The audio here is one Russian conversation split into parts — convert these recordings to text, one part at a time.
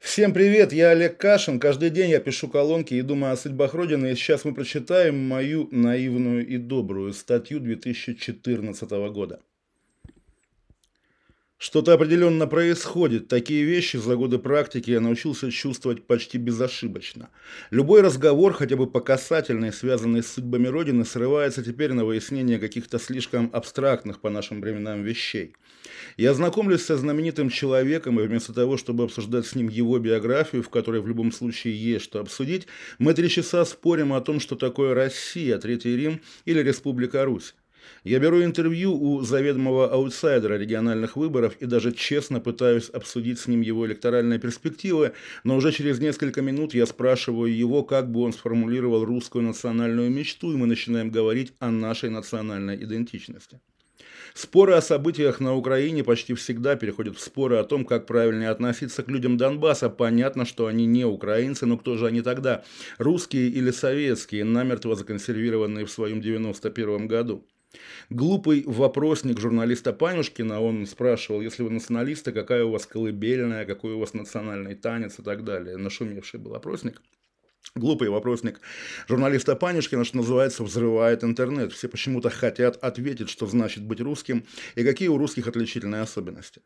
Всем привет, я Олег Кашин. Каждый день я пишу колонки и думаю о судьбах Родины. И сейчас мы прочитаем мою наивную и добрую статью 2014 года. Что-то определенно происходит. Такие вещи за годы практики я научился чувствовать почти безошибочно. Любой разговор, хотя бы по касательной, связанный с судьбами Родины, срывается теперь на выяснение каких-то слишком абстрактных по нашим временам вещей. Я знакомлюсь со знаменитым человеком, и вместо того, чтобы обсуждать с ним его биографию, в которой в любом случае есть что обсудить, мы три часа спорим о том, что такое Россия, Третий Рим или Республика Русь. Я беру интервью у заведомого аутсайдера региональных выборов и даже честно пытаюсь обсудить с ним его электоральные перспективы, но уже через несколько минут я спрашиваю его, как бы он сформулировал русскую национальную мечту, и мы начинаем говорить о нашей национальной идентичности. Споры о событиях на Украине почти всегда переходят в споры о том, как правильнее относиться к людям Донбасса. Понятно, что они не украинцы, но кто же они тогда? Русские или советские, намертво законсервированные в своем 91 году? Глупый вопросник журналиста Панюшкина, он спрашивал, если вы националисты, какая у вас колыбельная, какой у вас национальный танец и так далее. Нашумевший был опросник. Глупый вопросник журналиста Панюшкина, что называется, взрывает интернет. Все почему-то хотят ответить, что значит быть русским и какие у русских отличительные особенности.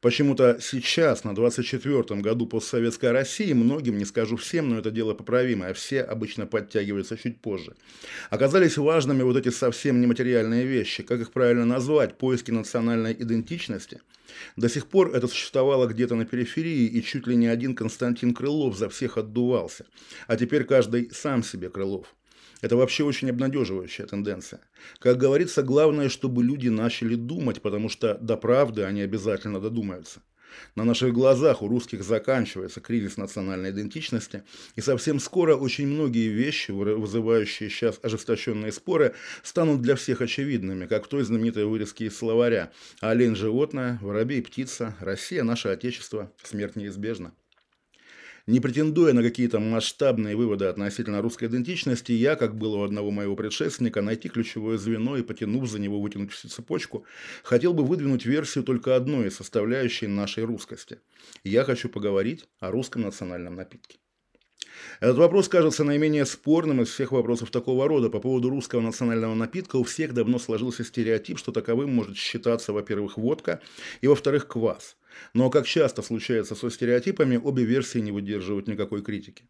Почему-то сейчас, на 24-м году постсоветской России, многим, не скажу всем, но это дело поправимое, а все обычно подтягиваются чуть позже, оказались важными вот эти совсем нематериальные вещи, как их правильно назвать, поиски национальной идентичности. До сих пор это существовало где-то на периферии, и чуть ли не один Константин Крылов за всех отдувался, а теперь каждый сам себе Крылов. Это вообще очень обнадеживающая тенденция. Как говорится, главное, чтобы люди начали думать, потому что до правды они обязательно додумаются. На наших глазах у русских заканчивается кризис национальной идентичности, и совсем скоро очень многие вещи, вызывающие сейчас ожесточенные споры, станут для всех очевидными, как в той знаменитой вырезке из словаря «Олень – животное, воробей – птица, Россия – наше отечество, смерть неизбежна». Не претендуя на какие-то масштабные выводы относительно русской идентичности, я, как было у одного моего предшественника, найти ключевое звено и, потянув за него, вытянуть всю цепочку, хотел бы выдвинуть версию только одной из составляющей нашей русскости. Я хочу поговорить о русском национальном напитке. Этот вопрос кажется наименее спорным из всех вопросов такого рода. По поводу русского национального напитка у всех давно сложился стереотип, что таковым может считаться, во-первых, водка и, во-вторых, квас. Но, как часто случается со стереотипами, обе версии не выдерживают никакой критики.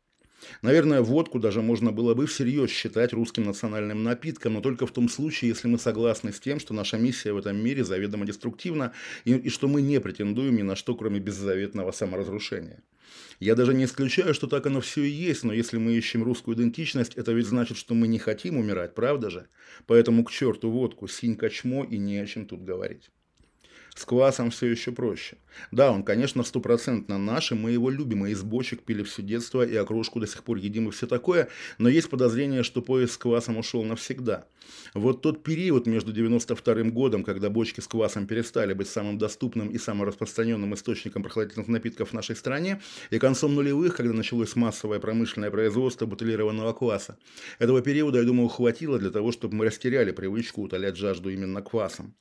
Наверное, водку даже можно было бы всерьез считать русским национальным напитком, но только в том случае, если мы согласны с тем, что наша миссия в этом мире заведомо деструктивна и, и что мы не претендуем ни на что, кроме беззаветного саморазрушения. Я даже не исключаю, что так оно все и есть, но если мы ищем русскую идентичность, это ведь значит, что мы не хотим умирать, правда же? Поэтому к черту водку, синь качмо и не о чем тут говорить. С квасом все еще проще. Да, он, конечно, стопроцентно наш, и мы его любим, и из бочек пили все детство, и окружку до сих пор едим, и все такое, но есть подозрение, что поезд с квасом ушел навсегда. Вот тот период между 92 годом, когда бочки с квасом перестали быть самым доступным и самым распространенным источником прохладительных напитков в нашей стране, и концом нулевых, когда началось массовое промышленное производство бутылированного кваса. Этого периода, я думаю, хватило для того, чтобы мы растеряли привычку утолять жажду именно квасом.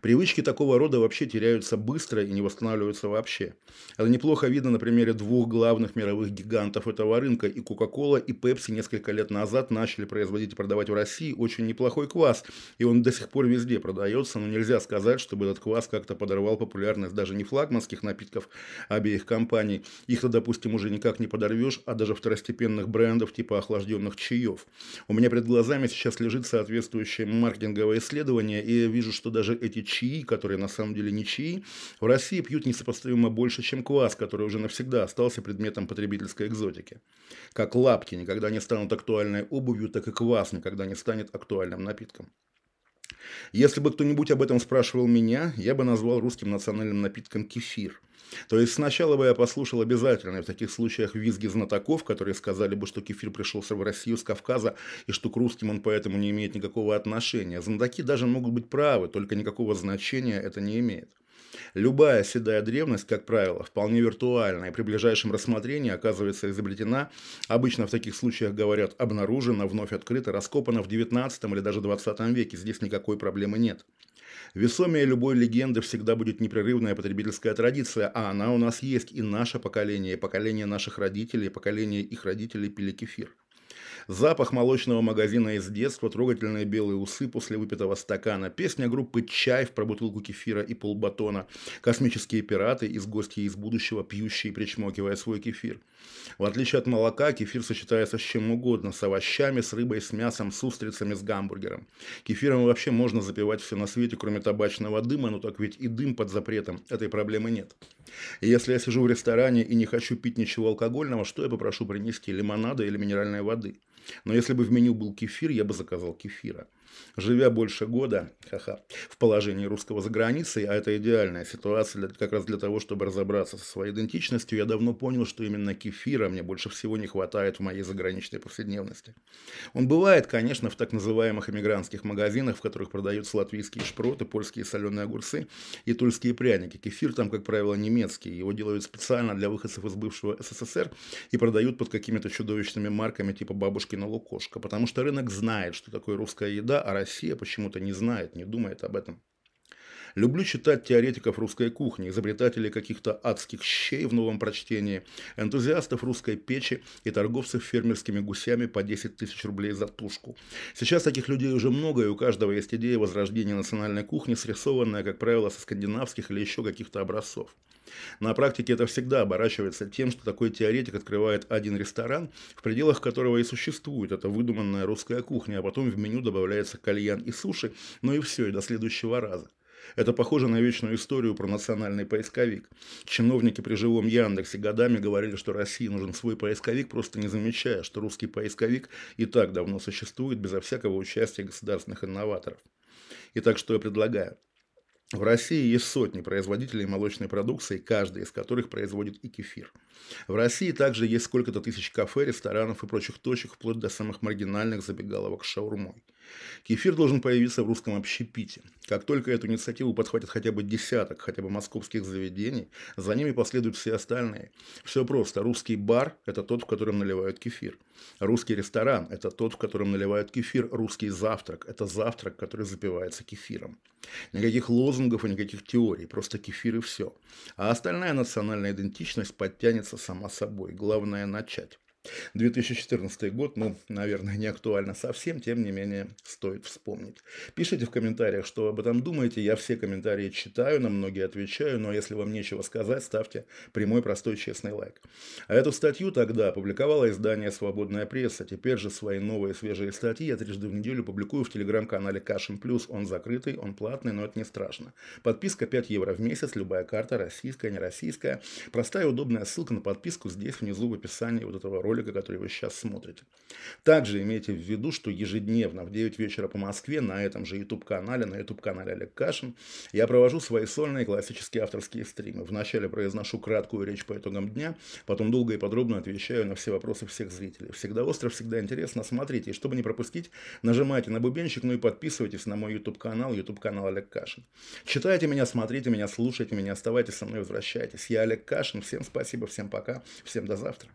Привычки такого рода вообще теряются быстро и не восстанавливаются вообще. Это неплохо видно на примере двух главных мировых гигантов этого рынка. И Coca-Cola, и Pepsi несколько лет назад начали производить и продавать в России очень неплохой квас. И он до сих пор везде продается, но нельзя сказать, чтобы этот квас как-то подорвал популярность даже не флагманских напитков обеих компаний. Их-то, допустим, уже никак не подорвешь, а даже второстепенных брендов типа охлажденных чаев. У меня перед глазами сейчас лежит соответствующее маркетинговое исследование, и я вижу, что даже эти чаи, которые на самом деле не чаи, в России пьют несопоставимо больше, чем квас, который уже навсегда остался предметом потребительской экзотики. Как лапки никогда не станут актуальной обувью, так и квас никогда не станет актуальным напитком. Если бы кто-нибудь об этом спрашивал меня, я бы назвал русским национальным напитком кефир. То есть сначала бы я послушал обязательно в таких случаях визги знатоков, которые сказали бы, что кефир пришелся в Россию с Кавказа и что к русским он поэтому не имеет никакого отношения. Знатоки даже могут быть правы, только никакого значения это не имеет. Любая седая древность, как правило, вполне виртуальна и при ближайшем рассмотрении оказывается изобретена, обычно в таких случаях говорят обнаружена, вновь открыта, раскопана в 19 или даже 20 веке, здесь никакой проблемы нет. Весомее любой легенды всегда будет непрерывная потребительская традиция, а она у нас есть, и наше поколение, и поколение наших родителей, и поколение их родителей пили кефир. Запах молочного магазина из детства, трогательные белые усы после выпитого стакана, песня группы «Чайф» про бутылку кефира и полбатона, космические пираты из гостей из будущего, пьющие причмокивая свой кефир. В отличие от молока, кефир сочетается с чем угодно, с овощами, с рыбой, с мясом, с устрицами, с гамбургером. Кефиром вообще можно запивать все на свете, кроме табачного дыма, но так ведь и дым под запретом, этой проблемы нет. И если я сижу в ресторане и не хочу пить ничего алкогольного, что я попрошу принести, лимонада или минеральной воды? Но если бы в меню был кефир, я бы заказал кефира. Живя больше года, ха-ха, в положении русского за границей, а это идеальная ситуация для, как раз для того, чтобы разобраться со своей идентичностью, я давно понял, что именно кефира мне больше всего не хватает в моей заграничной повседневности. Он бывает, конечно, в так называемых эмигрантских магазинах, в которых продаются латвийские шпроты, польские соленые огурцы и тульские пряники. Кефир там, как правило, немецкий. Его делают специально для выходцев из бывшего СССР и продают под какими-то чудовищными марками типа «Бабушкина лукошка», потому что рынок знает, что такое русская еда, а Россия почему-то не знает, не думает об этом. Люблю читать теоретиков русской кухни, изобретателей каких-то адских щей в новом прочтении, энтузиастов русской печи и торговцев фермерскими гусями по 10 тысяч рублей за тушку. Сейчас таких людей уже много, и у каждого есть идея возрождения национальной кухни, срисованная, как правило, со скандинавских или еще каких-то образцов. На практике это всегда оборачивается тем, что такой теоретик открывает один ресторан, в пределах которого и существует эта выдуманная русская кухня, а потом в меню добавляется кальян и суши, ну и все, и до следующего раза. Это похоже на вечную историю про национальный поисковик. Чиновники при живом Яндексе годами говорили, что России нужен свой поисковик, просто не замечая, что русский поисковик и так давно существует безо всякого участия государственных инноваторов. Итак, что я предлагаю? В России есть сотни производителей молочной продукции, каждый из которых производит и кефир. В России также есть сколько-то тысяч кафе, ресторанов и прочих точек, вплоть до самых маргинальных забегаловок с шаурмой. Кефир должен появиться в русском общепите. Как только эту инициативу подхватит хотя бы десяток, хотя бы московских заведений, за ними последуют все остальные. Все просто. Русский бар – это тот, в котором наливают кефир. Русский ресторан – это тот, в котором наливают кефир. Русский завтрак – это завтрак, который запивается кефиром. Никаких лозунгов и никаких теорий, просто кефир и все. А остальная национальная идентичность подтянется сама собой. Главное – начать. 2014 год, ну, наверное, не актуально совсем, тем не менее, стоит вспомнить. Пишите в комментариях, что об этом думаете. Я все комментарии читаю, на многие отвечаю, но если вам нечего сказать, ставьте прямой, простой, честный лайк. А эту статью тогда опубликовало издание «Свободная пресса». Теперь же свои новые свежие статьи я трижды в неделю публикую в телеграм-канале Кашин Плюс. Он закрытый, он платный, но это не страшно. Подписка 5 евро в месяц, любая карта, российская, не российская. Простая удобная ссылка на подписку здесь внизу в описании вот этого ролика ролика, который вы сейчас смотрите. Также имейте в виду, что ежедневно в 9 вечера по Москве на этом же YouTube-канале, на YouTube-канале Олег Кашин, я провожу свои сольные классические авторские стримы. Вначале произношу краткую речь по итогам дня, потом долго и подробно отвечаю на все вопросы всех зрителей. Всегда остро, всегда интересно. Смотрите, и чтобы не пропустить, нажимайте на бубенчик, ну и подписывайтесь на мой YouTube-канал, YouTube-канал Олег Кашин. Читайте меня, смотрите меня, слушайте меня, оставайтесь со мной, возвращайтесь. Я Олег Кашин. Всем спасибо, всем пока, всем до завтра.